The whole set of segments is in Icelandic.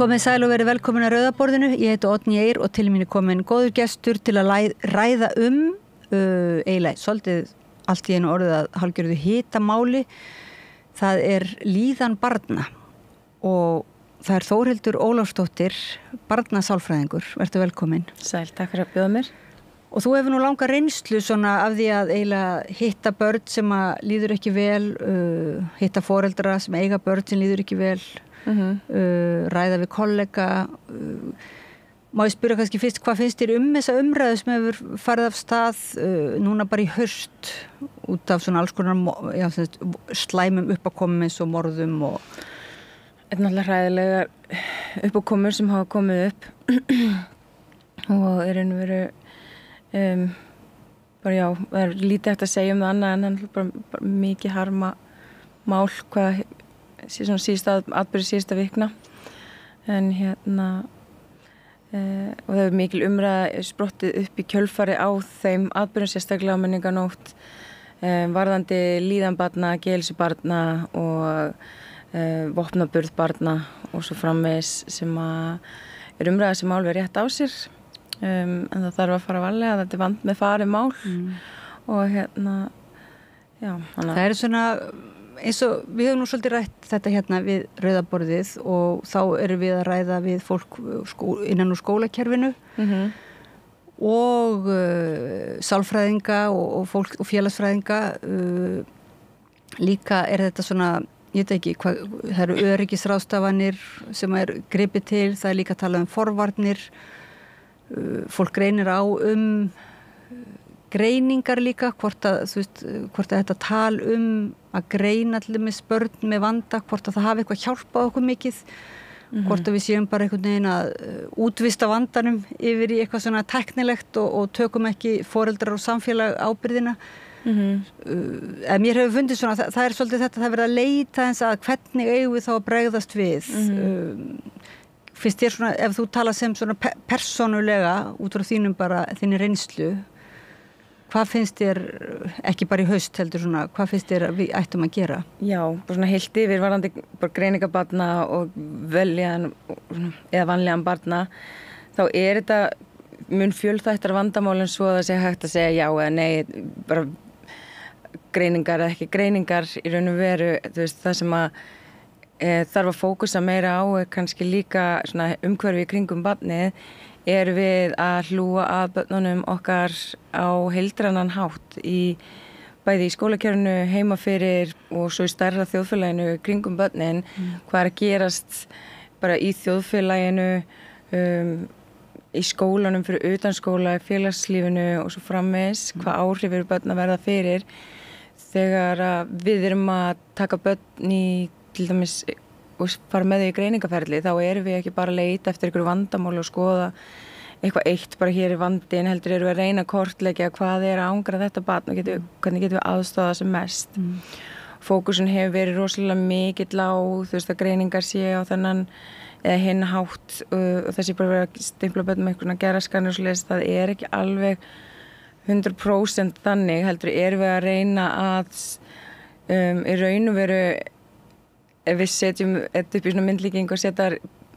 Komið sæl og verið velkomin að Rauðaborðinu. Ég heiti Otni Eir og til mín er komin góður gestur til að ræða um uh, eiginlega svolítið allt í einu orðið að halgjörðu hitamáli. Það er líðan barna og það er Þórildur Ólafstóttir, barnasálfræðingur. Verður velkomin. Sæl, takk fyrir að bjóða mér. Og þú hefur nú langa reynslu svona af því að eiginlega hitta börn sem að líður ekki vel, uh, hitta foreldra sem eiga börn sem líður ekki vel, mm -hmm. uh, ræða við kollega. Uh, má ég spyrja kannski fyrst, hvað finnst þér um þessa umræðu sem hefur farið af stað uh, núna bara í höst út af svona alls konar já, slæmum uppakomum eins og morðum og... Þetta er náttúrulega ræðilega uppakomur sem hafa komið upp og er einu verið Um, bara já, það er lítið eftir að segja um það annað en hann er bara, bara mikið harma mál hvað að atbyrja síðust að vikna. En hérna uh, og það er mikil umræða sprottið upp í kjölfari á þeim atbyrjum sérstaklega menninganótt um, varðandi líðanbarna, gelsibarna og uh, vopnaburðbarna og svo framvegs sem að er umræða sem álverð rétt á sér. Um, en það þarf að fara valega þetta er vand með farið mál. Mm. og hérna já, það er svona eins og við höfum nú svolítið rætt þetta hérna við rauðaborðið og þá erum við að ræða við fólk skó, innan úr skólakerfinu mm -hmm. og uh, sálfræðinga og, og, fólk, og félagsfræðinga uh, líka er þetta svona ég veit ekki, hvað, það eru öryggisrástafanir sem er gripið til, það er líka að tala um forvarnir Uh, fólk greinir á um uh, greiningar líka hvort að, veist, hvort að þetta tal um að greina allir með spörn með vanda, hvort að það hafi eitthvað hjálpað okkur mikið mm -hmm. hvort að við séum bara einhvern veginn að uh, útvista vandanum yfir í eitthvað svona teknilegt og, og tökum ekki foreldrar og samfélag ábyrðina mm -hmm. uh, mér hefur fundið svona það, það er svolítið þetta, það verður að leita eins að hvernig eigum við þá að bregðast við mm -hmm. um, finnst þér svona, ef þú tala sem svona persónulega út frá þínum bara þínir reynslu hvað finnst þér, ekki bara í haust heldur svona, hvað finnst þér að við ættum að gera? Já, bara svona heilt yfir varandi bara greiningabarna og veljan eða vanlegan barna þá er þetta mun fjölþættar vandamálinn svo að það sé hægt að segja já eða nei bara greiningar eða ekki greiningar í raun og veru, þú veist, það sem að e, þarf að fókusa meira á kannski líka umhverfi kringum barnið er við að hlúa að börnunum okkar á heildrannan hátt í bæði í skólakjörnu, heimaferir og svo í stærra þjóðfélaginu kringum börnin, mm. hvað er að gerast bara í þjóðfélaginu um, í skólanum fyrir utanskóla, félagslífinu og svo frammeins, mm. hvað áhrif eru börn að verða fyrir þegar við erum að taka börn í til dæmis og fara með því í greiningaferli þá erum við ekki bara að leita eftir einhverju vandamál og skoða eitthvað eitt bara hér í vandin heldur erum við að reyna að kortleggja hvað er að ángra þetta batn og getum, hvernig getum við aðstofað sem mest mm. fókusun hefur verið rosalega mikill á þú veist að greiningar sé á þennan eða hinn hátt uh, og þessi bara verið að stimpla bötum með einhvern að gera skanir og leiðist það er ekki alveg 100% þannig heldur erum við að reyna að um, í raun og veru ef við setjum þetta upp í svona myndlíking og setja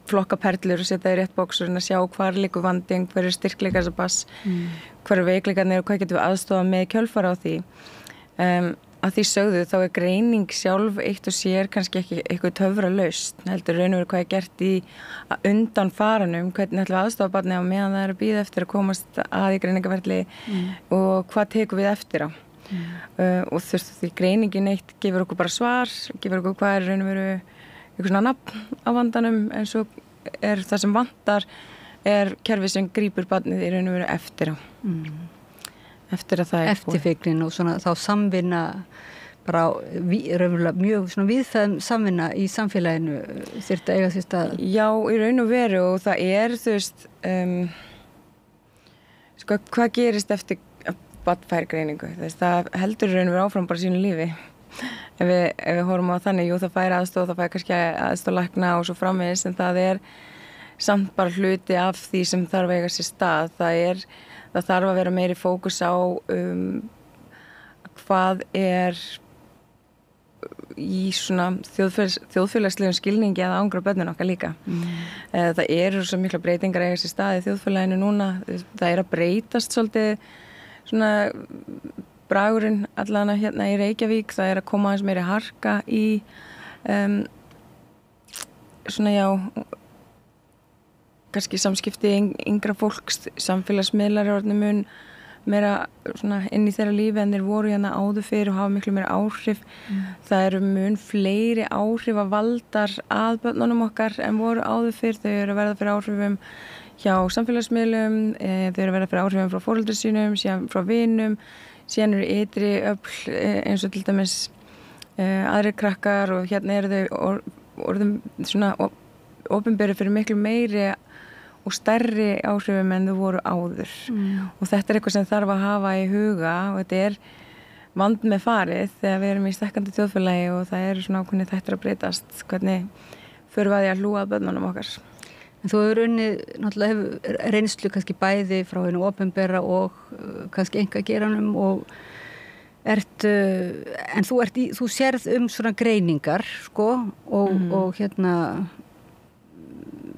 flokka perlur og setja það í rétt bóks og sjá hvar líku vanding, hver er styrkleikars að bass, mm. hver er veikleikarnir og hvað getur við aðstofa með kjölfara á því um, að því sögðu þá er greining sjálf eitt og sér kannski ekki eitthvað töfra laust heldur raun og veru hvað er gert í undan faranum, hvernig ætlum við aðstofa barni á meðan það er að býða eftir að komast að í greiningaferli mm. og hvað tekum við eftir á. Uh, og þú veist því greiningin eitt gefur okkur bara svar, gefur okkur hvað er raun og veru eitthvað svona nafn á vandanum en svo er það sem vandar er kerfið sem grýpur barnið í raun og veru eftir á. Mm. eftir að það er eftirfygrin og svona þá samvinna bara raunverulega mjög svona viðfæðum samvinna í samfélaginu þurft að eiga því stað. Já, í raun og veru og það er þú veist um, sko, hvað gerist eftir badfærgreiningu það heldur raun og verið áfram bara sínu lífi. Ef við, ef við horfum á þannig jú það fær aðstóð, það fær kannski aðstóð lakna og svo framvegis en það er samt bara hluti af því sem þarf að eiga sér stað. Það er, það þarf að vera meiri fókus á um, hvað er í svona þjóðfélags, þjóðfélagslegum skilningi að ángra börnun okkar líka. Mm. það eru svo mikla breytingar eða þessi staði þjóðfélaginu núna. Það er að breytast svolítið svona bragurinn allana hérna í Reykjavík það er að koma aðeins meiri harka í um, svona já kannski samskipti yngra fólks samfélagsmiðlar er orðinu mun meira inn í þeirra lífi en þeir voru hérna áður fyrir og hafa miklu meira áhrif mm. það eru mun fleiri áhrif að valdar að börnunum okkar en voru áður fyrir þau eru að verða fyrir áhrifum hjá samfélagsmiðlum e, þau eru að verða fyrir áhrifum frá fóröldur sínum síðan frá vinum síðan eru ytri öll e, eins og til dæmis e, aðri krakkar og hérna eru þau orðum svona ofinberi fyrir miklu meiri og stærri áhrifum en þau voru áður. Mm. og þetta er eitthvað sem þarf að hafa í huga og þetta er vand með farið þegar við erum í stekkandi þjóðfélagi og það eru svona ákveðni þetta að breytast. Hvernig fyrir að því að hlúa bönnunum okkar En þú hefur unnið, náttúrulega hefur reynslu kannski bæði frá hennu ofinbera og uh, kannski enga geranum og ert, uh, en þú, ert í, þú sérð um svona greiningar sko og, mm. og hérna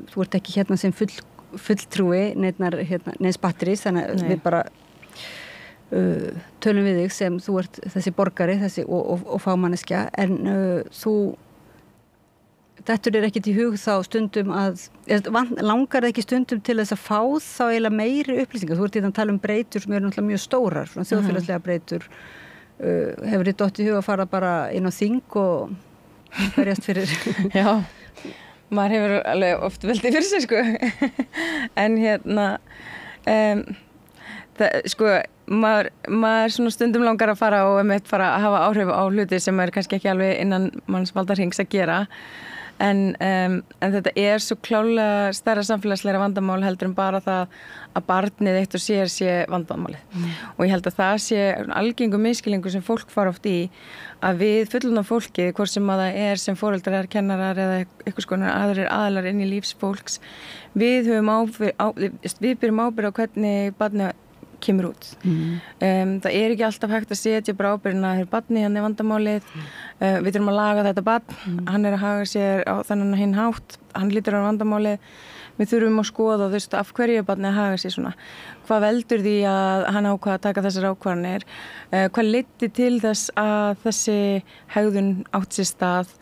þú ert ekki hérna sem full fulltrúi neitnar hérna, neins batterís þannig að Nei. við bara uh, tölum við þig sem þú ert þessi borgari þessi, og, og, og fámanneskja en uh, þú þetta er ekkit í hug þá stundum að langar það ekki stundum til þess að fá þá eiginlega meiri upplýsingar? Þú ert í þann tala um breytur sem eru náttúrulega mjög stórar svona þjóðfélagslega breytur. Uh, hefur þið dótt í hug að fara bara inn á þing og verjast fyrir? Já maður hefur alveg oft veldið fyrir sig sko. En hérna um, það, sko maður, maður stundum langar að fara og fara að hafa áhrif á hluti sem er kannski ekki alveg innan manns valdarhengs að gera En, um, en þetta er svo klálega stærra samfélagsleira vandamál heldur en bara það að barnið eitt og sér sé vandamálið mm. og ég held að það sé algengu miskilingu sem fólk fara oft í að við fulluna fólki, hvort sem að það er sem fóreldrar, kennarar eða eitthvað skonar aðrir aðlar inn í lífsfólks við höfum ábyrg, á, við byrjum ábyrg á hvernig barnið kemur út mm. um, það er ekki alltaf hægt að setja bara ábyrgina að það er badni hann er vandamálið mm. uh, við þurfum að laga þetta badn mm. hann er að haga sér á þannig hinn hátt hann lítur á vandamálið við þurfum að skoða þú veist af hverju badni að haga sér svona hvað veldur því að hann ákvaða að taka þessar ákvarðanir? Uh, hvað liti til þess að þessi hegðun átt sér stað?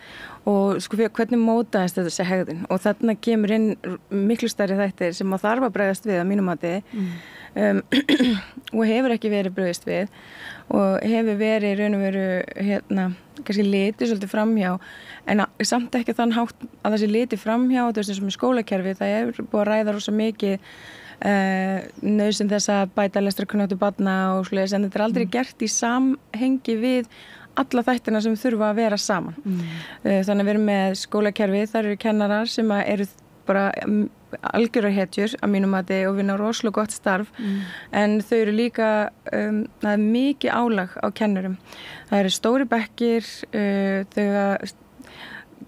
Og sko fyrir hvernig mótaðist þessi hegðun? Og þarna kemur inn miklu stærri þættir sem að þarf að bregðast við að mínum mati. Mm. Um, og hefur ekki verið bröðist við. Og hefur verið raun og veru hérna, kannski litið svolítið framhjá. En að, samt ekki þann hátt að þessi litið framhjá og með skólakerfi það er búið að ræða rosa mikið uh, nöðsinn þess að bæta lestrakunnáttu batna og sluðis en þetta er aldrei mm. gert í samhengi við alla þættina sem þurfa að vera saman mm. uh, þannig að við erum með skólakerfi þar eru kennarar sem eru bara algjörar hetjur að mínum að þið og vinna rosalega gott starf mm. en þau eru líka um, það er mikið álag á kennurum það eru stóri bekkir uh, þau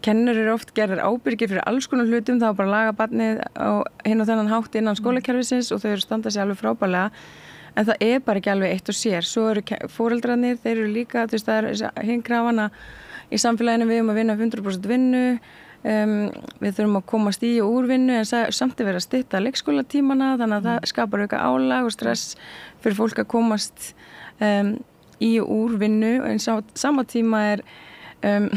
kennur eru oft gerðar ábyrgir fyrir alls konar hlutum þá bara laga barnið á hinn og þennan hátt innan mm. skólakerfisins og þau eru standað sér alveg frábælega en það er bara ekki alveg eitt og sér svo eru fóreldrarnir, þeir eru líka þú veist það er hinn grafana í samfélaginu við um að vinna 100% vinnu Um, við þurfum að komast í og úrvinnu en samt að vera að stitta leikskólatímana þannig að mm. það skapar auka álag og stress fyrir fólk að komast um, í og úrvinnu en sá, sama tíma er um,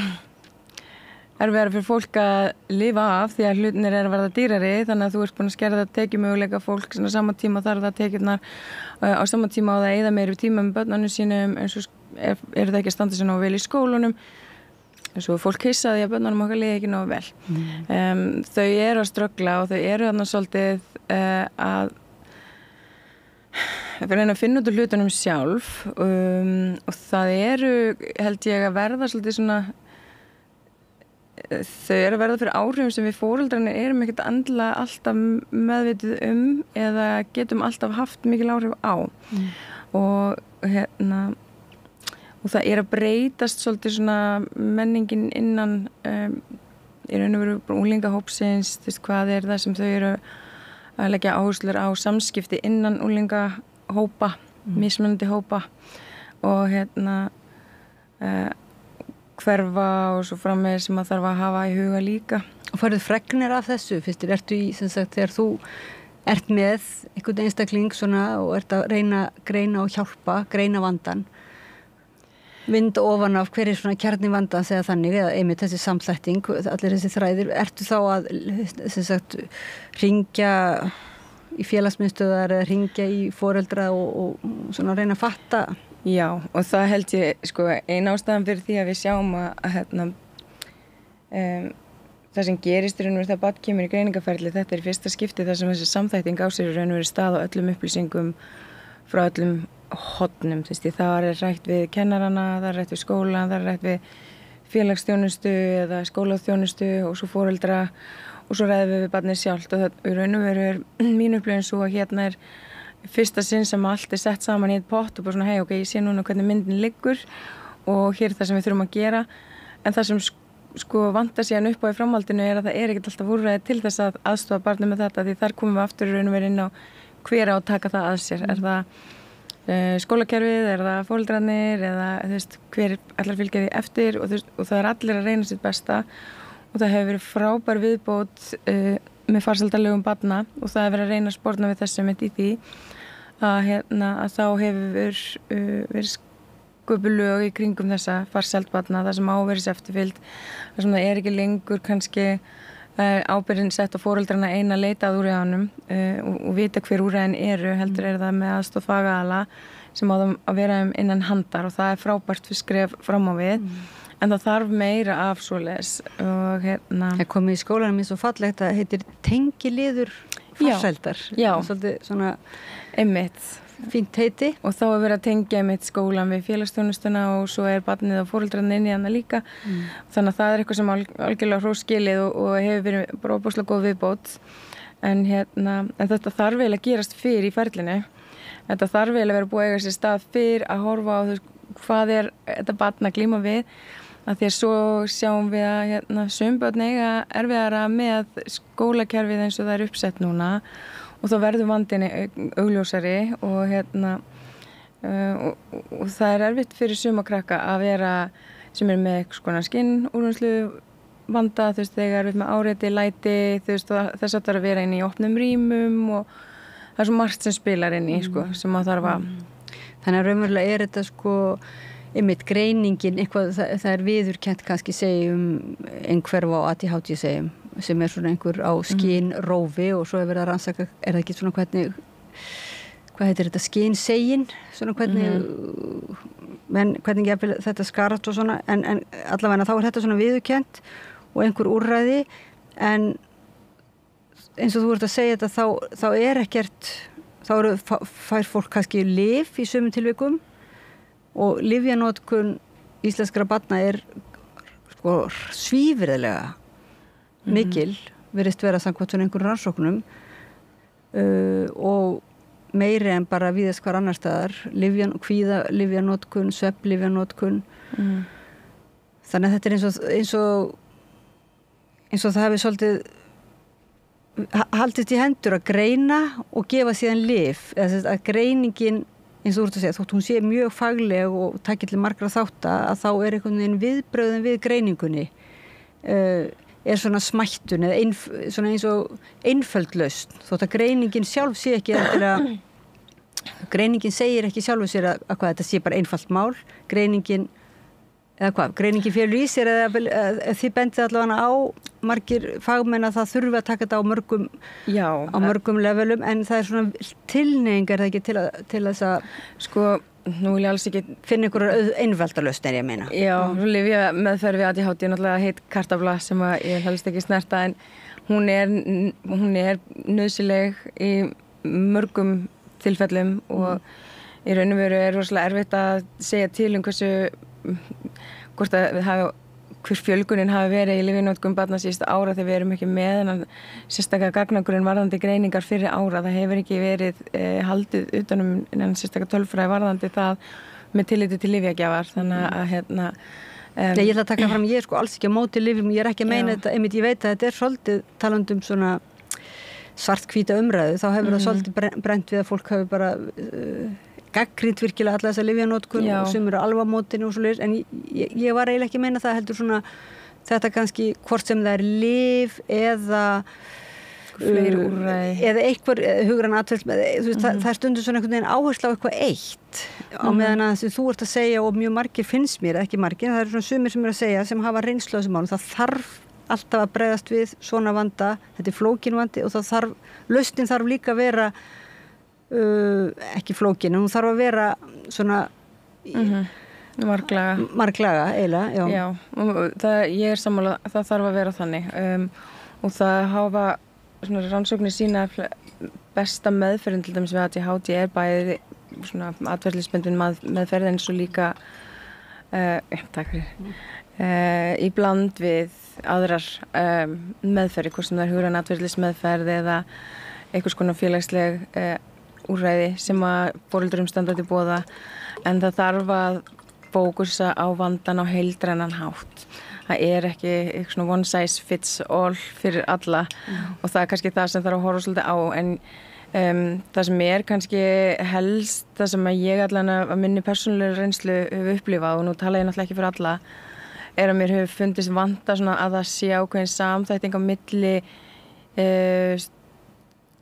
er verið fyrir fólk að lifa af því að hlutinir er að verða dýrari þannig að þú ert búin að skerða að tekið möguleika fólk sem á sama tíma þarf það að tekjurnar uh, á sama tíma á það að eða meiri tíma með börnunum sínum eins og er, er það ekki að standa sér ná vel í skólunum eins og fólk hissaði að börnunum okkar liði ekki náðu vel mm. um, þau eru að ströggla og þau eru þarna svolítið uh, að að finna út úr hlutunum sjálf um, og það eru held ég að verða svolítið svona þau eru að verða fyrir áhrifum sem við fóröldrarnir erum ekkert andla alltaf meðvitið um eða getum alltaf haft mikil áhrif á mm. og hérna og það er að breytast svolítið svona menningin innan um, í raun og veru úlingahópsins þú veist hvað er það sem þau eru að leggja áherslur á samskipti innan úlingahópa mm. mismunandi hópa og hérna uh, hverfa og svo frammeir sem að þarf að hafa í huga líka Og farið fregnir af þessu, fyrstir, ertu í, sem sagt, þegar þú ert með einhvern einstakling svona og ert að reyna, greina og hjálpa, greina vandan, vind ofan af hverju svona kjarni vandan segja þannig, eða einmitt þessi samþætting, allir þessi þræðir, ertu þá að, sagt, ringja í félagsmyndstöðar eða ringja í foreldra og, og svona reyna að fatta? Já, og það held ég, sko, eina ástæðan fyrir því að við sjáum að, að hérna, um, það sem gerist raun og veru þegar bann kemur í greiningaferli þetta er fyrsta skipti þar sem þessi samþætting á sér raun og veru stað á öllum upplýsingum frá öllum hodnum það er rætt við kennarana það er rætt við skóla, það er rætt við félagsþjónustu eða skólaþjónustu og svo fóreldra og svo ræðum við við barnið sjálft. Og það raun og veru er mín upplifin svo að hérna er fyrsta sinn sem allt er sett saman í eitt pott og bara svona hei ok, ég sé núna hvernig myndin liggur og hér er það sem við þurfum að gera en það sem sko vanda síðan upp á í framhaldinu er að það er ekkert alltaf úrræði til þess að aðstofa barni með þetta því þar komum við aftur í raun og verið inn á hver á að taka það að sér. Mm. Er það uh, skólakerfið, er það fólkdrarnir eða veist, hver allar fylgja því eftir og, veist, og það er allir að reyna sitt besta og það hefur verið frábær viðbót uh, með farsaldalögum barna og það hefur verið að reyna að spórna við þessum eitt í því að, hérna, að þá hefur uh, verið sköpulög í kringum þessa farseldbatna, það sem áverðis eftirfyllt, það sem það er ekki lengur kannski uh, ábyrðin sett á fóröldrarna eina leitað úr eðanum uh, og, og vita hver úr eðan eru, heldur er það með aðstof fagaðala sem á það að vera um innan handar og það er frábært fyrir skref fram á við. Mm. En það þarf meira af svo les og hérna... Það komið í skólanum eins og fallegt að heitir tengiliður farseldar. Já. Svolítið svona... Einmitt. fínt heiti. Og þá er verið að tengja mitt skólan við félagsstjónustuna og svo er barnið og fóröldrarinn inn í hana líka. Mm. þannig að það er eitthvað sem alg algjörlega hróskilið og, og hefur verið bara óbúslega góð viðbót. En, hérna, en þetta þarf vel að gerast fyrr í ferlinu. Þetta þarf vel að vera búið að eiga sér stað fyrr að horfa á þess, hvað er þetta barn að glíma við að því að svo sjáum við að hérna, sömbötn eiga erfiðara með skólakerfið eins og það er uppsett núna og þá verður vandinni augljósari og hérna uh, og, og, og það er erfitt fyrir sumakrakka að vera sem er með svona skinn úrvæmslu vanda þú veist þegar erfitt með áreiti, læti þú veist þess að það er að vera inn í opnum rýmum og það er svo margt sem spilar inn í sko mm. sem að þarf að mm. Þannig að raunverulega er þetta sko ymitt greiningin, eitthvað, það, það er viðurkent kannski segjum einhverf á ATHT segjum sem er svona einhver á skín mhm. rófi og svo er verið að rannsaka, er það ekki svona hvernig hvað heitir þetta, skín segin svona hvernig mm menn, hvernig ég þetta skarat og svona en, en allavega þá er þetta svona viðurkent og einhver úrræði en eins og þú ert að segja þetta þá, þá er ekkert þá eru, fær fólk kannski liv í sömum tilvikum og livjanótkun íslenskara batna er sko svífriðlega Mhm. mikil verist vera samkvæmt svona einhverjum rannsóknum uh, og meiri en bara viðast hvar annar staðar hvíða livjanótkun, svepp livjanótkun mm. þannig að þetta er eins og eins og, eins og það hefur svolítið haldist í hendur að greina og gefa síðan liv eða að greiningin eins og þú ert að segja, þótt hún sé mjög fagleg og takkir til margra þátt að þá er einhvern veginn viðbröðin við greiningunni uh, er svona smættun eða einf, svona eins og einföldlaust þótt að greiningin sjálf sé ekki að greiningin segir ekki sjálfu sér að, að hvað þetta sé bara einfalt mál. Greiningin eða hvað, greiningin félur í sér eða, þið bendið allavega á margir fagmenn að það þurfi að taka þetta á mörgum Já, á mörgum levelum en það er svona tilneying er það ekki til, að, til þess að sko nú vil ég alls ekki finna einhverju einveldalust er ég að meina Já, hún lifja meðferð við ADHD er náttúrulega heit kartafla sem ég helst ekki snerta en hún er hún er nöðsileg í mörgum tilfellum og mm. í raun og veru er rosalega erfitt að segja til um hversu hvort að við hafa hver fjölgunin hafi verið í lifinótkum barna síðust ára þegar við erum ekki með en sérstaklega gagnagurinn varðandi greiningar fyrir ára, það hefur ekki verið eh, haldið utanum en sérstaklega tölfræði varðandi það með tilliti til livjagjafar þannig að hérna um, Ég ætla að taka fram, ég er sko alls ekki á móti livjum, ég er ekki að meina já. þetta, einmitt ég veit að þetta er svolítið talandum svona svartkvíta umræðu, þá hefur mm. það mhm. svolítið brent við að fólk hefur bara uh, gaggrínt virkilega alla þessa livjanótkun sem eru alvamótinu og svo en ég, ég, var eiginlega ekki að meina það heldur svona þetta kannski hvort sem það er liv eða Fleiri uh, eða einhver hugran með, þú veist, Mhm. það, það stundum svona einhvern veginn áherslu á eitthvað eitt á meðan að þú ert að segja og mjög margir finnst mér, ekki margir, það eru svona sumir sem eru að segja sem hafa reynslu á þessu mánu, það þarf alltaf að bregðast við svona vanda þetta er flókin vandi og það þarf lausnin þarf líka að vera uh, ekki flókin, en hún þarf að vera svona Marglaga. marglaga eiginlega, já, Já, það, ég er sammála, það þarf að vera þannig um, og það hafa svona rannsóknir sína að besta meðferðin til dæmis við ADHD er bæði svona atverðlisbundin meðferð eins og líka uh, takk fyrir uh, í bland við aðrar um, meðferði, hvort sem það er hugran atverðlismeðferð eða einhvers konar félagsleg uh, úrræði sem að fóröldurum standa til bóða en það þarf að fókusa á vandan á heildrænan hátt. Það er ekki one size fits all fyrir alla og það er kannski það sem þarf að horfa svolítið á en um, það sem er kannski helst það sem að ég allan að minni persónulega reynslu hefur upplifað og nú tala ég náttúrulega ekki fyrir alla er að mér hefur fundist vanda svona að það sé ákveðin samþætting á milli uh,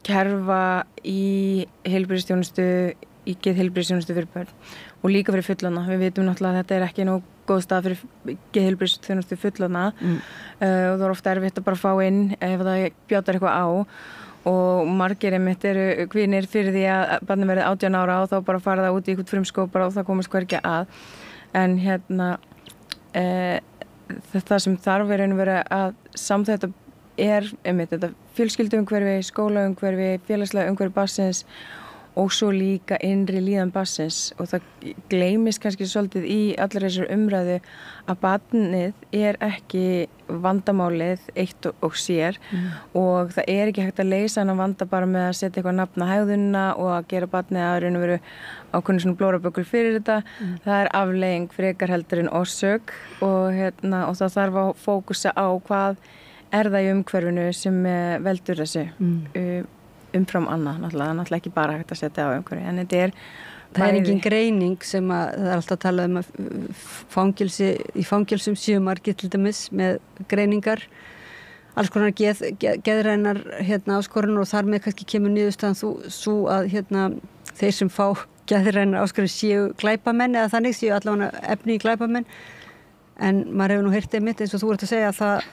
kerfa í heilbyrðistjónustu í geð heilbyrðistjónustu fyrir börn og líka fyrir fullana. Við vitum náttúrulega að þetta er ekki nóg góð stað fyrir geð heilbyrðistjónustu fullana Mm. uh, og það er ofta erfitt að bara fá inn ef það bjátar eitthvað á og margir einmitt eru kvinir fyrir því að barnið verið 18 ára og þá bara fara það út í eitthvað frumskópar og það komast hverja að en hérna uh, það sem þarf er einu verið að samþetta er einmitt þetta fjölskylduumhverfi, skólaumhverfi, félagslega umhverfi bassins og svo líka innri líðan bassins og það gleymist kannski svolítið í allar þessar umræðu að barnið er ekki vandamálið eitt og, sér. Og það er ekki hægt að leysa hann að vanda bara með að setja eitthvað nafna hægðuna og að gera barnið að raun og veru ákveðin svona blórabökul fyrir þetta. Það er aflegging frekar heldur en orsök og, hérna, og það þarf að fókusa á hvað er það í umhverfinu sem eh, veldur þessu mm. umfram annað, náttúrulega, náttúrulega ekki bara hægt að setja á umhverfi, en þetta er Það er engin greining sem að það er alltaf að tala um að fangilsi, í fangilsum séu margir til dæmis með greiningar alls konar geð, geð, geðrænar hérna, áskorun og þar með kannski kemur niðurstaðan þú, svo að hérna, þeir sem fá geðrænar áskorun séu glæpamenn eða þannig séu allavega efni í glæpamenn en maður hefur nú heyrtið mitt eins og þú ert að segja að það,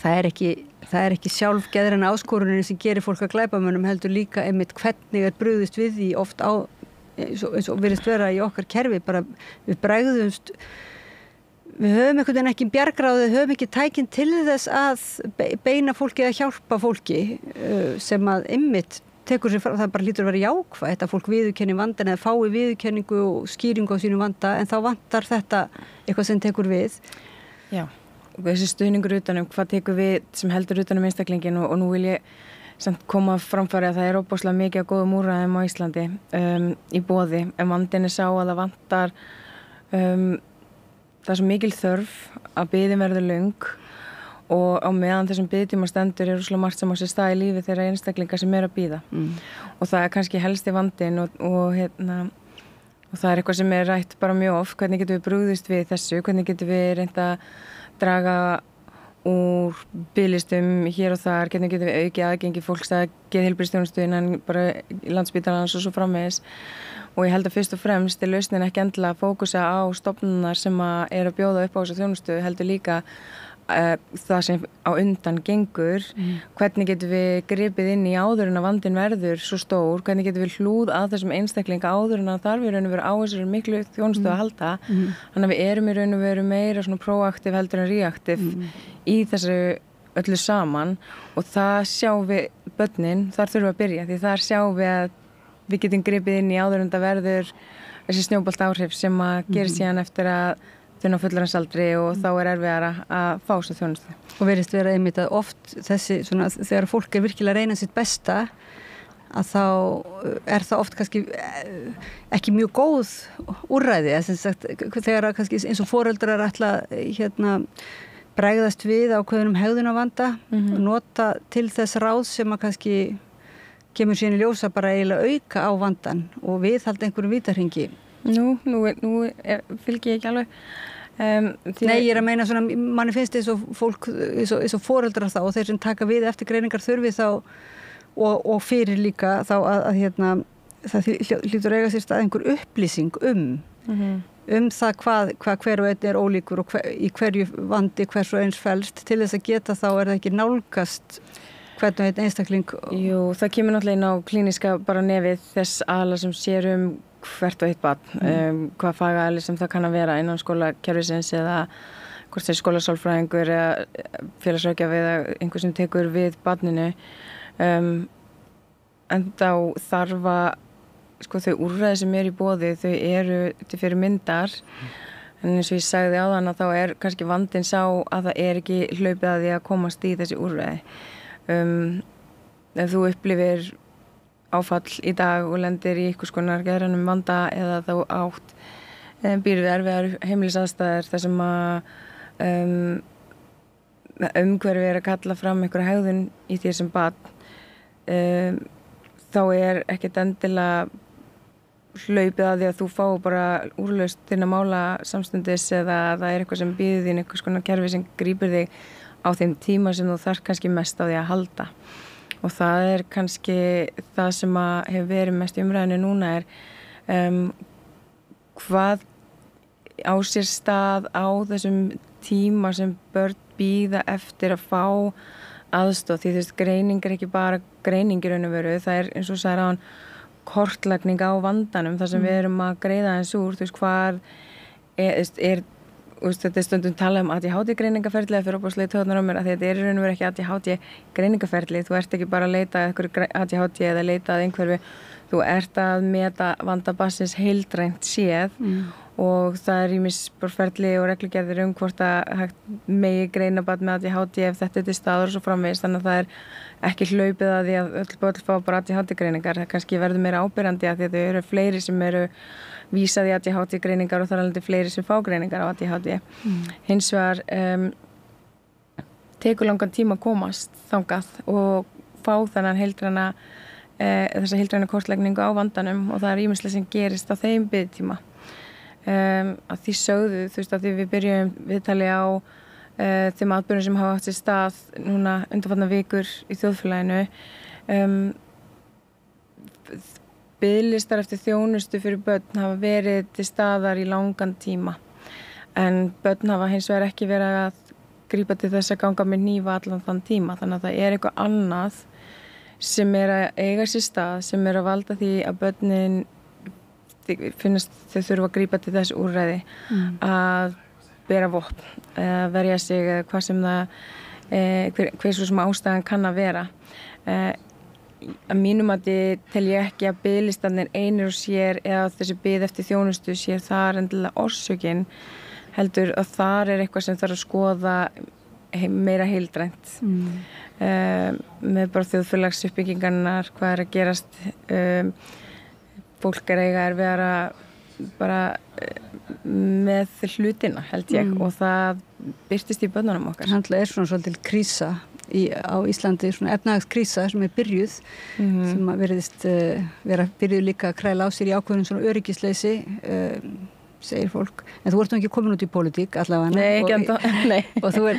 það er ekki það er ekki sjálf geðræna áskorunin sem gerir fólk að glæpamönnum heldur líka einmitt hvernig er brúðist við því oft á eins og, eins og virðist vera í okkar kerfi bara við bregðumst við höfum einhvern veginn ekki bjargráðið, höfum ekki tækinn til þess að be- beina fólki að hjálpa fólki uh, sem að ymmit tekur sér frá, það bara lítur að vera jákvægt að fólk viðurkenni vandan eða fái viðurkenningu og skýringu á sínum vanda en þá vantar þetta eitthvað sem tekur við. Já, þessi stuðningur utanum, hvað tekur við sem heldur utanum einstaklingin og, og nú vil ég samt koma framfæri að það er óbúslega mikið að góðum úrræðum á Íslandi um, í bóði, en vandin er sá að það vantar um, það er svo mikil þörf að byðin verður löng. Og á meðan þessum byðtíma stendur er úrslega margt sem á sér stað í lífi þeirra einstaklingar sem er að býða mm. og það er kannski helsti vandin og, og, hérna, og það er eitthvað sem er rætt bara mjög oft, hvernig getum við brúðist við þessu, hvernig getum við reynda draga úr bygglistum hér og þar, hvernig getum við aukið aðgengi fólks að innan bara landsbytarlans og svo framvegis. Og ég held að fyrst og fremst er lausnin ekki endilega að fókusa á stopnunar sem að er að bjóða upp á þessu þjónustu, heldur líka uh, það sem á undan gengur, hvernig getum við gripið inn í áður en að vandin verður svo stór, hvernig getum við hlúð að þessum einstaklinga áður en að þarf í raun og veru á þessari miklu þjónustu að halda? Þannig að við erum í raun og veru meira svona proaktiv heldur en reaktiv í þessu öllu saman. Og það sjáum við börnin, þar þurfum við að byrja því þar sjáum við að við getum gripið inn í áður en það verður þessi snjóbolt áhrif sem að gera síðan eftir að þau ná fullaransaldri og þá er erfiðara að fá svo þjónustu. og verist vera einmitt að oft þessi, svona, þegar fólk er virkilega að reyna sitt besta að þá uh, er það oft kannski eh, ekki mjög góð úrræði sagt, þegar kannski eins og foreldrar ætla hérna bregðast við ákveðunum hegðunavanda Mhm. og nota til þess ráð sem að kannski kemur síðan í ljósa bara eiginlega auka á vandan og við haldum einhverjum vítarhingi. Nú, nú, nú er, fylgir ég ekki alveg. Um, Nei, ég er að meina svona, manni finnst þess að fólk, þess að foreldra þá og þeir sem taka við eftir greiningar þurfi þá og, og fyrir líka þá að, að hérna, það hlýtur eiga sér stað einhver upplýsing um mm -hmm. um það hvað, hvað hver og einn er ólíkur og hver, í hverju vandi hvers og eins fælst til þess að geta þá er það ekki nálgast hvernig einn einstakling Jú, það kemur náttúrulega inn á klíniska bara nefið þess aðla sem sér um hvert og eitt barn mm. um, hvað fagæli sem það kann að vera innan skólakerfisins eða hvort er skólasálfræðingur eða félagsraukjaf eða einhver sem tekur við barninu um, en þá þarf að sko þau úrræði sem er í bóði þau eru til fyrir myndar mm. en eins og ég sagði á þann að þá er kannski vandin sá að það er ekki hlaupið að því að komast í þessi úrræði um, ef þú upplifir áfall í dag og lendir í ykkur skonar gerðanum vanda eða þá átt um, býrið erfiðar heimilisaðstæðir þar sem að um, umhverfi er að kalla fram einhverja hegðun í því sem batn um, þá er ekkert endilega hlaupið að því að þú fá bara úrlaust þinn að mála samstundis eða það er eitthvað sem býður þín eitthvað svona kerfi sem grýpur þig á þeim tíma sem þú þarf kannski mest á því að halda og það er kannski það sem hefur verið mest umræðinu núna er um, hvað á sér stað á þessum tíma sem börn býða eftir að fá aðstóð því þú veist greining er ekki bara greining í raun og veru það er eins og særa án kortlagning á vandanum þar sem mm. við erum að greiða eins úr þú veist hvað er, er veist, þetta er stundum talað um ADHD greiningaferðli eða fyrir opaslega tóðnar á mér að þetta er í raun og veru ekki ADHD greiningaferðli þú ert ekki bara að leita að ADHD eða leita að einhverfi þú ert að meta vandabassins heildrænt séð mm. og það er ímisborferðli og reglugerðir um hvort að megi greina bara með ADHD ef þetta er til staður og svo framvegist þannig að það er ekki hlaupið að því að öll börn fá bara ADHD greiningar. Það kannski verður meira ábyrjandi að því að þau eru fleiri sem eru vísaði ADHD greiningar og það er alveg fleiri sem fá greiningar á ADHD mm. hins vegar um, tekur langan tíma að komast þangað og fá þannan heildræna e, þessa heildræna kortlegningu á vandanum og það er ímislega sem gerist á þeim byggtíma um, að því sögðu þú veist að því við byrjum viðtali á uh, þeim atbyrjum sem hafa haft sér stað núna undanfanna vikur í þjóðfélaginu um, bygglistar eftir þjónustu fyrir börn hafa verið til staðar í langan tíma. En börn hafa hins vegar ekki verið að grípa til þess að ganga með nýfa allan þann tíma. Þannig að það er eitthvað annað sem er að eiga sér stað sem er að valda því að börnin finnast þau þurfa að grípa til þess úrræði mm. að bera vopn, verja sig eða hvað sem það eh, hver, hversu sem ástæðan kann að vera. Eh, að mínum að þið tel ég ekki að byggðlistanir einir og sér eða þessi byggð eftir þjónustu sér þar endilega orsökin heldur að þar er eitthvað sem þarf að skoða meira heildrænt mm. eh, með bara þjóðfélagsuppbyggingarnar hvað er að gerast um fólk er eiga er við að bara eh, með hlutina held ég mm. og það byrtist í bönnunum okkar. Það er svona svolítil krísa í, á Íslandi, svona efnagskrísa sem er byrjuð mm -hmm. sem að veriðist uh, vera byrjuð líka að kræla á sér í ákveðin svona öryggisleysi uh, segir fólk, en þú ert nú ekki komin út í politík allavega Nei, ekki enda,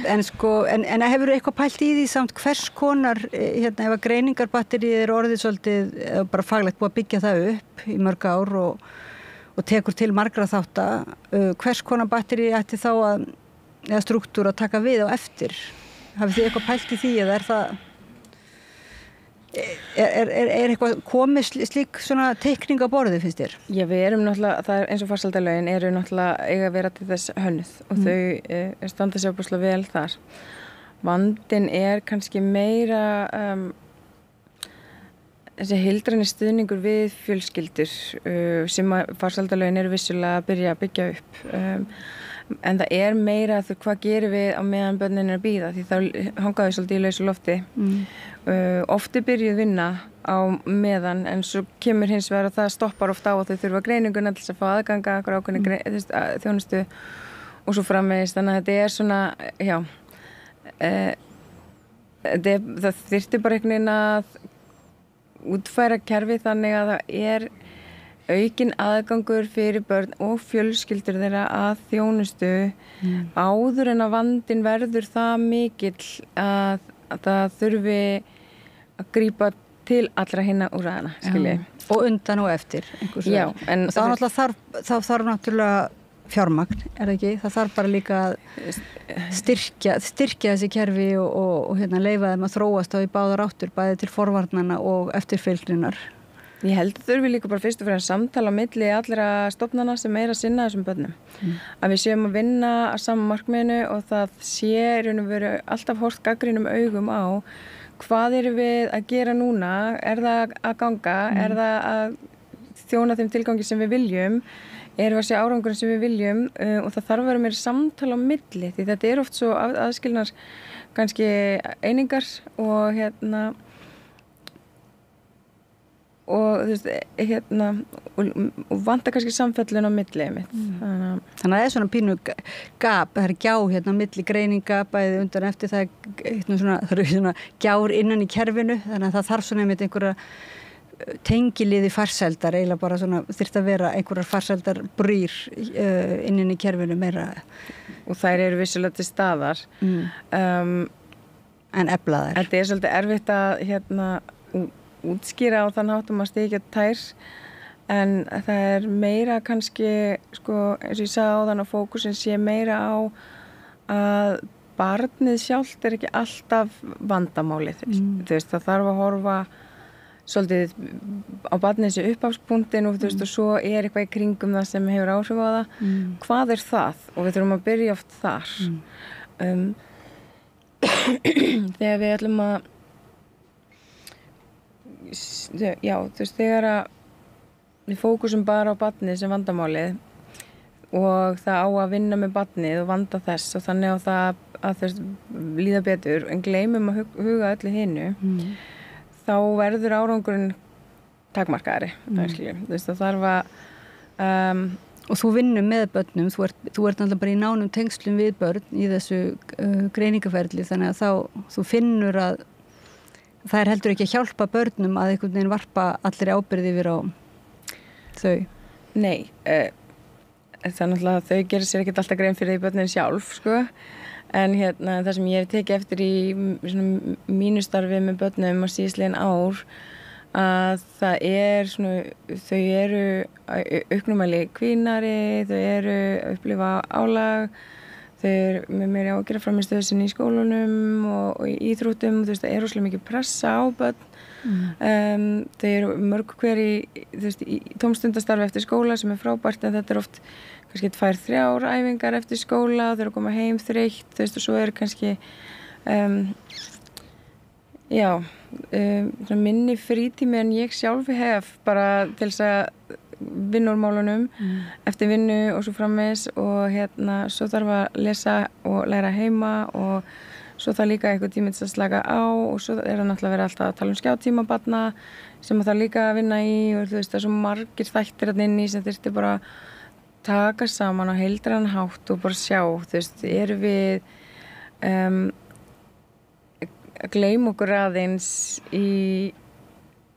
en, sko, en, en hefur þú eitthvað pælt í því samt hvers konar, eh, hérna, ef að greiningarbatterið er orðið svolítið bara faglegt búið að byggja það upp í mörg ár og, og tekur til margra þátt að hvers konar batterið ætti þá að eða struktúr að taka við á eftir hafið þið eitthvað pælt í því eða er það Er, er, er eitthvað komið slík svona teikning á borði finnst þér? Já við erum náttúrulega, það er eins og farsaldalögin eru náttúrulega eiga að vera til þess hönnuð og mm. þau e, standa sér opuslega vel þar. Vandin er kannski meira um, þessi hildræni stuðningur við fjölskyldur uh, sem farsaldalögin eru vissulega að byrja að byggja upp um, en það er meira að hvað gerir við á meðan börnin er að býða því þá hangaðu svolítið í lausu lofti mm. uh, ofti byrjuð vinna á meðan en svo kemur hins vegar að það stoppar ofta á að þau þurfa greininguna til að fá aðganga mm. þjónustu og svo framvegist þannig að þetta er svona já uh, það þyrti bara einhvern veginn að útfæra kerfi þannig að það er aukin aðgangur fyrir börn og fjölskyldur þeirra að þjónustu mm. áður en að vandin verður það mikill að, að það þurfi að grýpa til allra hinna úr aðana, skilji. Og undan og eftir. Já, en þá þarf, þarf náttúrulega fjármagn, er það ekki? Það þarf bara líka að styrkja, styrkja þessi kerfi og, og, og hérna, leifa þeim að þróast á í báðar áttur, bæði til forvarnana og eftirfylgninar. Ég held að þurfi líka bara fyrst og að samtala á milli allra stofnana sem er að sinna þessum börnum. Mm. Að við séum að vinna að saman markmiðinu og það sé alltaf hort gaggrínum augum á hvað eru við að gera núna, er það að ganga, mm. er það að þjóna þeim tilgangi sem við viljum, er það að sé árangur sem við viljum uh, og það þarf að vera meira samtala á milli því þetta er oft svo að, aðskilnar kannski einingar og hérna og veist, hérna og, og vanta kannski samfellin á milli mm. þannig, að... þannig að það er svona pínu gap, það er gjá hérna á milli greininga bæði undan eftir það hérna, svona, það eru svona gjár innan í kerfinu þannig að það þarf svona einmitt einhverja uh, tengiliði farseldar eiginlega bara svona þurft að vera einhverjar farseldar brýr uh, innan í kerfinu meira og þær eru vissulega til staðar mm. um, en eflaðar Þetta er svolítið erfitt að hérna útskýra á þann hátum að stíkja tær en það er meira kannski sko eins og ég sagði á þann að fókusin sé meira á að barnið sjálft er ekki alltaf vandamálið mm. veist, það þarf að horfa svolítið á barnið þessi uppáfspunktin og þú veist mm. og svo er eitthvað í kringum það sem hefur áhrif á það mm. hvað er það og við þurfum að byrja oft þar mm. um, þegar við ætlum að já, þú veist, þegar að við fókusum bara á batnið sem vandamálið og það á að vinna með batnið og vanda þess og þannig á það að þess líða betur en gleymum að huga öllu hinnu mm. þá verður árangurinn takmarkaðari mm. þú veist, það þarf að um, Og þú vinnum með börnum, þú ert, þú ert náttúrulega bara í nánum tengslum við börn í þessu uh, greiningaferli þannig að þá, þú finnur að það er heldur ekki að hjálpa börnum að einhvern veginn varpa allir ábyrði yfir á þau. Nei uh, er náttúrulega að þau gerir sér ekkert alltaf grein fyrir því börnin sjálf sko. En hérna það sem ég hef tekið eftir í mínu starfi með börnum á síðslegin ár að það er svona, þau eru auknumæli kvínari, þau eru að upplifa álag þau eru með mér á að gera framistöðusin í skólunum og, og í íþrótum þú veist það er rosalega mikið pressa á börn mm. um, þau eru mörg hver í, í tómstundastarfi eftir skóla sem er frábært en þetta er oft kannski tvær þrjár æfingar eftir skóla þau eru að koma heim þreytt þú veist og svo er kannski um, já um, minni frítími en ég sjálfi hef bara til þess að vinnurmálunum mm. eftir vinnu og svo frammeins og hérna svo þarf að lesa og læra heima og svo það líka eitthvað tímins að slaka á og svo er það náttúrulega verið alltaf að tala um skjáttíma batna sem það líka að vinna í og þú veist það er svo margir þættir að inn í sem þurfti bara taka saman á heildran hátt og bara sjá þú veist, eru við um, að gleym okkur aðeins í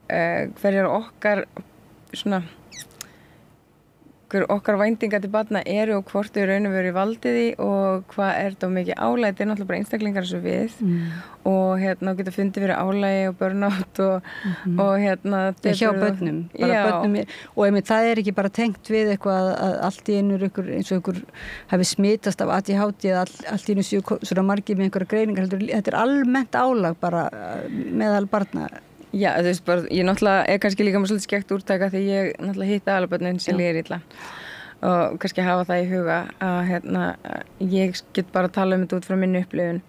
uh, hverjar okkar svona okkar væntinga til batna eru og hvort þau raun og veru í valdiði og hvað er þetta mikið álæg þetta er náttúrulega bara einstaklingar eins og við mm. og hérna geta fundið verið álægi og börnátt og, mm -hmm. og hérna er hjá börnum, börnum er, og einmitt það er ekki bara tengt við eitthvað að allt í einur ykkur, eins og ykkur hafi smitast af háti eða allt, allt í einu svona margið með einhverja greiningar þetta er almennt álag bara meðal barna Já, þú veist bara, ég náttúrulega er kannski líka með svolítið skekt úrtæka því ég náttúrulega hitta alveg sem líður illa. Og kannski hafa það í huga að hérna, ég get bara að tala um þetta út frá minni upplifun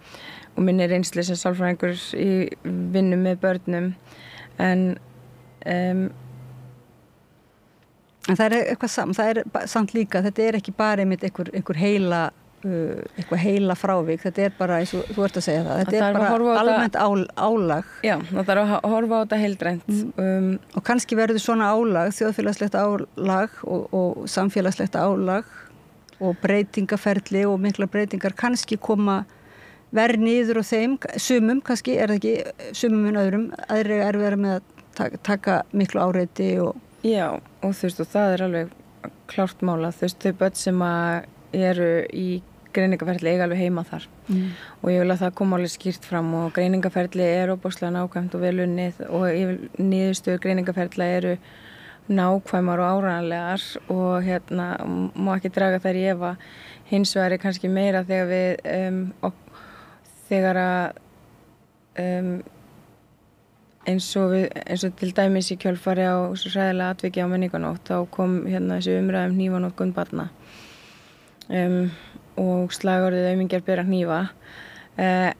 og minni reynsli sem sálfræðingur í vinnu með börnum. En um, En það er eitthvað samt, það er samt líka, þetta er ekki bara einmitt einhver, einhver heila Uh, eitthvað heila frávik. Þetta er bara eins og þú ert að segja það. Þetta er bara almennt ál, álag. Já, það þarf að horfa á þetta heildrænt. Mm. um, og kannski verður svona álag þjóðfélagslegt álag og, og samfélagslegt álag og breytingaferli og mikla breytingar kannski koma verð nýður og þeim. Sumum kannski, er það ekki sumum en öðrum, aðri er verið með að taka, taka miklu áreiti og Já, og þú veist, og það er alveg klárt mála, þú veist, þau börn sem að eru í greiningaferðli eiga alveg heima þar. Mm. og ég vil að það koma alveg skýrt fram og greiningaferðli er óbúslega nákvæmt og vel unnið og nýðustöður greiningaferðla eru nákvæmar og áræðanlegar og hérna má ekki draga þær í efa. Hins vegar er kannski meira þegar við um, og, þegar að um, eins og, við, eins og til dæmis í kjölfari á ræðilega atviki á menninganótt þá kom hérna þessi umræðum um nývan og gunnbarna um og slagorðið auðmingjar byrja hnífa eh,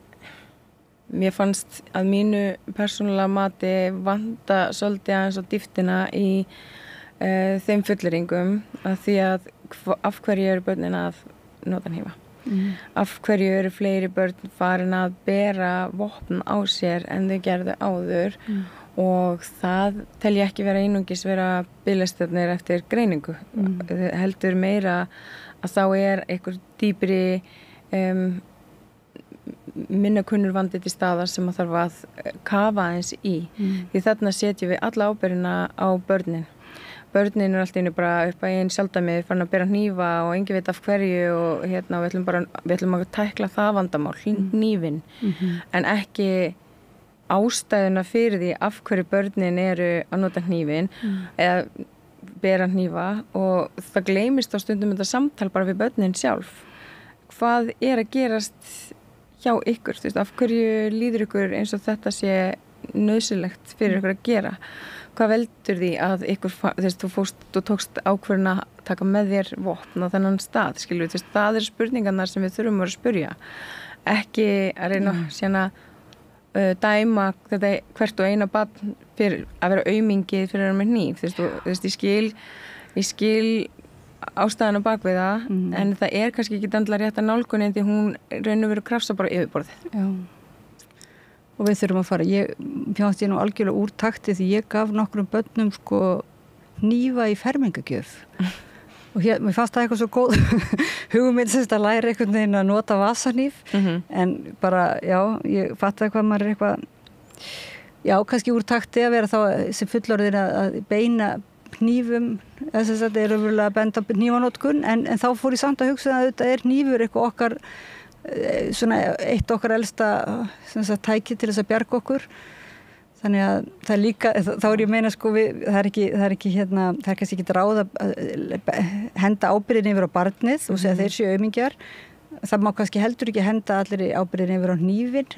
mér fannst að mínu persónulega mati vanda svolítið aðeins á dýftina í eh, þeim fulleringum að því að af hverju eru börnin að nota hnífa mm. af hverju eru fleiri börn farin að bera vopn á sér en þau gerðu áður mm. og það tel ég ekki vera einungis vera byggastöfnir eftir greiningu mm. heldur meira að þá er einhver dýbri um, minnakunnur vandið til staðar sem að þarf að eh, kafa eins í mm. því þarna setjum við alla ábyrjuna á börnin börnin er alltaf einu bara upp að einn sjálfdæmið fann að byrja nýfa og engi veit af hverju og hérna við ætlum bara við ætlum að tækla það vandamál nýfin mm -hmm. en ekki ástæðuna fyrir því af hverju börnin eru að nota nýfin mm. eða bera nýfa og það gleymist á stundum þetta samtal bara við börnin sjálf. Hvað er að gerast hjá ykkur, veist, af hverju líður ykkur eins og þetta sé nöðsilegt fyrir ykkur að gera? Hvað veldur því að ykkur veist, þú fóst, þú tókst ákverðin að taka með þér vopn á þennan stað skilju, þú veist, það er spurningarnar sem við þurfum að spurja ekki að reyna mm. sína uh, dæma þetta hvert og eina barn fyrir að vera auðmingið fyrir að vera með nýf þú veist, ég skil ég skil ástæðan á bakviða mm. en það er kannski ekki dandla rétt að nálgunni því hún raun og veru krafsa bara yfirborðið Já. Og við þurfum að fara, ég fjátt ég nú algjörlega úr takti því ég gaf nokkrum börnum sko nýfa í fermingagjöf. Og hér, mér fannst það eitthvað svo góð hugum minn semst að læra einhvern veginn að nota vasanýf mm -hmm. en bara, já, ég fatt að hvað maður er eitthvað já, kannski úr takti að vera þá sem fullorðin að beina nýfum þess að þetta er öfurlega að benda nýfanótkun en, en þá fór ég samt að hugsa að þetta er nýfur eitthvað okkar eh, svona eitt okkar elsta sagt, tæki til þess að bjarga okkur þannig að það er líka, þá er ég að meina sko við, það er ekki, það er ekki hérna, það er kannski ekki ráð að henda ábyrðin yfir á barnið og segja mm -hmm. þeir séu auðmingjar það má kannski heldur ekki henda allir ábyrðin yfir á nývin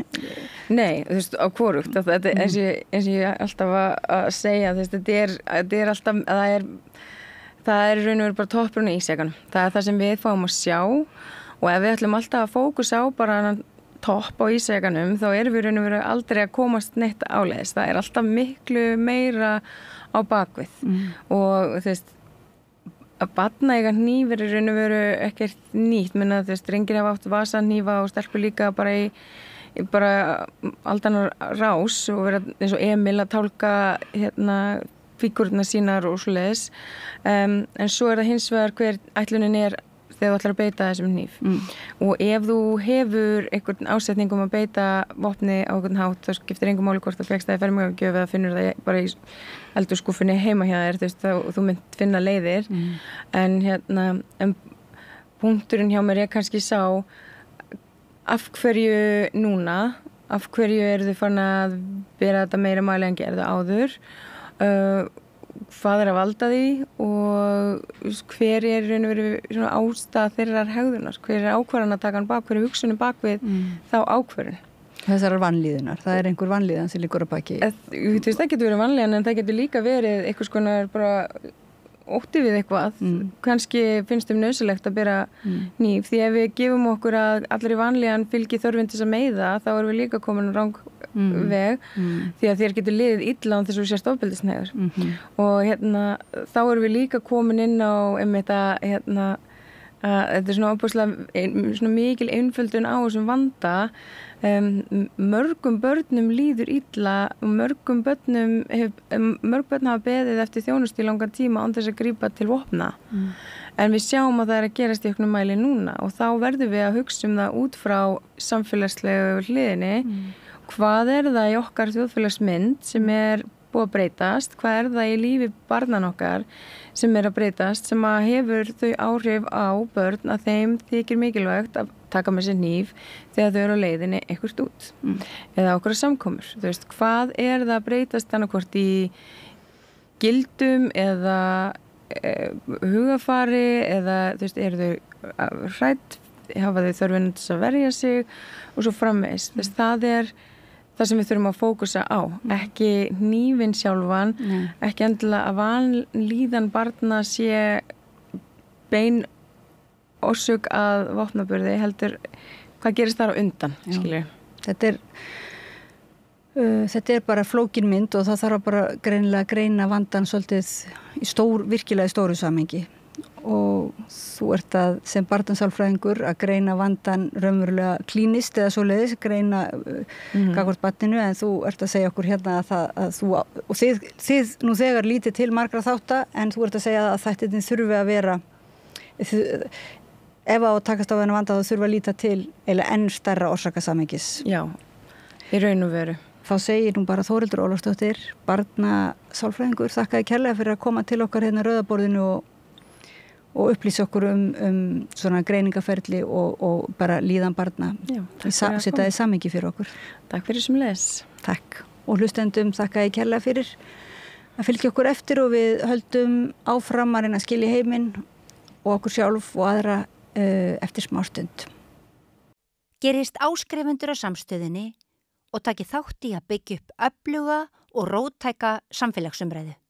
Nei, þú veist, á mm. eins, og, eins og ég alltaf að segja veist, þetta, er, þetta er alltaf það er, það er raun og veru bara toppurinn í ísækan, það er það sem við fáum að sjá og ef við ætlum alltaf að fókusa á bara topp á ísækanum þá erum við raun og veru aldrei að komast neitt áleðis, það er alltaf miklu meira á bakvið mm. og þú veist að batna eiga nýfur er raun og veru ekkert nýtt, menna þú veist reyngir hafa átt vasa nýfa og stelpur líka bara í, í bara aldanar rás og vera eins og Emil að tálka hérna fíkurna sínar og svo leiðis um, en svo er það hins vegar hver ætlunin er þegar þú ætlar að beita þessum nýf mm. og ef þú hefur einhvern ásetningum að beita vopni á einhvern hátt þá skiptir einhver máli hvort það fegst það í fermingagjöf eða finnur það bara í eldurskuffinni heima hjá þér þú, þú mynd finna leiðir mm. en hérna en punkturinn hjá mér er kannski sá af hverju núna af hverju eru þið fann að bera þetta meira mæli en gerða áður uh, hvað er að valda því og hver er veru ástað þeirrar hegðunar, hver er ákvarðan að taka hann bak, hver er hugsunum bak við mm. þá ákvarðan. Þessar er vanlíðunar, það er einhver vanlíðan sem líkur að baki. Það getur verið vanlíðan en það getur líka verið einhvers konar bara ótti við eitthvað, mm. kannski finnst þeim nöðsilegt að bera mm. nýf því ef við gefum okkur að allir í vanlíðan fylgir þörfindis að meiða þá erum við líka komin á ráng mm. veg mm. því að þér getur liðið illa án þess að þú sést ofbeldisnegur -hmm. og hérna þá erum við líka komin inn á einmitt að hérna þetta er svona opuslega mikil einföldun á þessum vanda. Um, mörgum börnum líður illa og mörgum börnum hef, mörg börn hafa beðið eftir þjónust í langan tíma án þess að grýpa til vopna. Mm. en við sjáum að það er að gerast í okkur mæli núna og þá verðum við að hugsa um það út frá samfélagslegu hliðinni. Mm. Hvað er það í okkar þjóðfélagsmynd sem er búið að breytast, hvað er það í lífi barnan okkar sem er að breytast sem að hefur þau áhrif á börn að þeim þykir mikilvægt að taka með sér nýf þegar þau eru á leiðinni ekkert út mm. eða okkur að samkomur. Þú veist, hvað er það að breytast þannig hvort í gildum eða e, hugafari eða þú veist, eru þau hrætt, hafa þau þörfinn að verja sig og svo frammeins. Mm. Þess það er það sem við þurfum að fókusa á mm. ekki nývin sjálfan Nei. ekki endilega að vanlíðan barna sé bein ósug að vopnaburði heldur hvað gerist þar á undan þetta er uh, þetta er bara flókin mynd og það þarf bara greinilega að greina vandan svolítið í stór, virkilega í stóru samengi og þú ert að sem barnansálfræðingur að greina vandan raunverulega klínist eða svo leiðis, greina mm -hmm. gagvart batninu en þú ert að segja okkur hérna að, það, að þú, og þið, þið nú þegar lítið til margra þáttar en þú ert að segja að þættin þurfi að vera þið, ef á takast á þennu vanda þá þurfi að líta til eða enn starra orsakasamengis Já, í raun og veru. Þá segir nú bara Þórildur Ólafsdóttir barnasálfræðingur, þakkaði kærlega fyrir að koma til okkar hérna rauðaborðinu og og upplýsa okkur um, um svona greiningaferli og, og bara líðan barna. Setjaði samingi fyrir okkur. Takk fyrir sem les Takk. Og hlustendum þakka ég kærlega fyrir að fylgja okkur eftir og við höldum áfram að reyna að skilja heiminn og okkur sjálf og aðra uh, eftir smá stund. Gerist áskrifundur á samstöðinni og taki þátt í að byggja upp öfluga og rótæka samfélagsumræðu